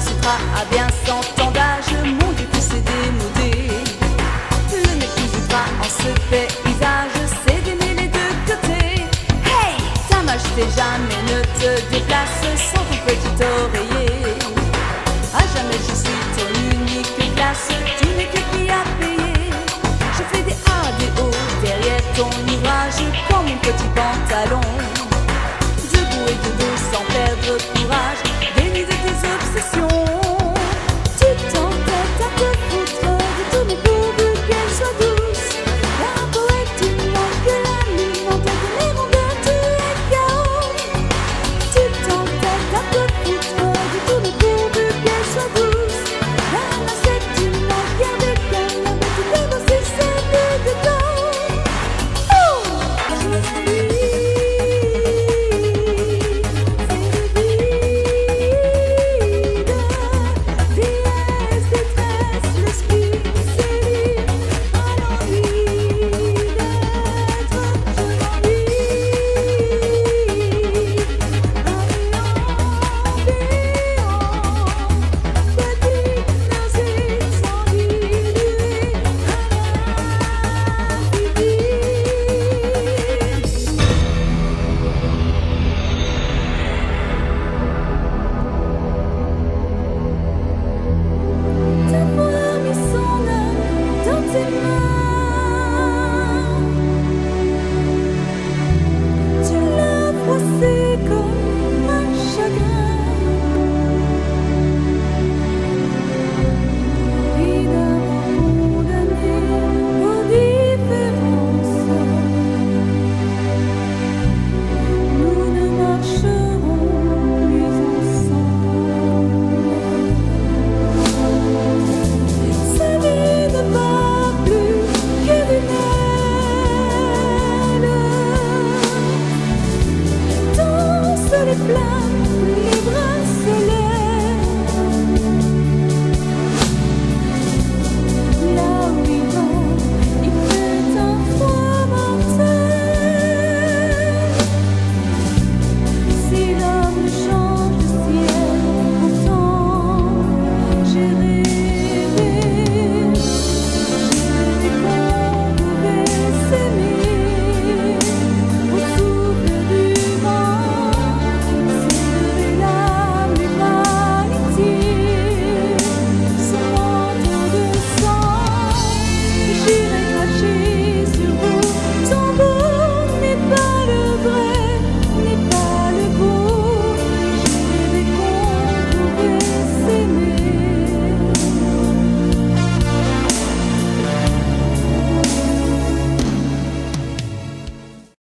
Sutra à bien cent ans d'âge, le monde est poussé démodé. Le mépris du train en ce paysage, c'est d'aimer les deux côtés. Hey, ta majesté jamais ne te déplace sans ton petit oreiller. À jamais je suis ton unique glace, tu n'es que qui a payé. Je fais des A, des O derrière ton ouvrage, comme mon petit pantalon. Debout et de dos sans perdre courage. vida des obsessions.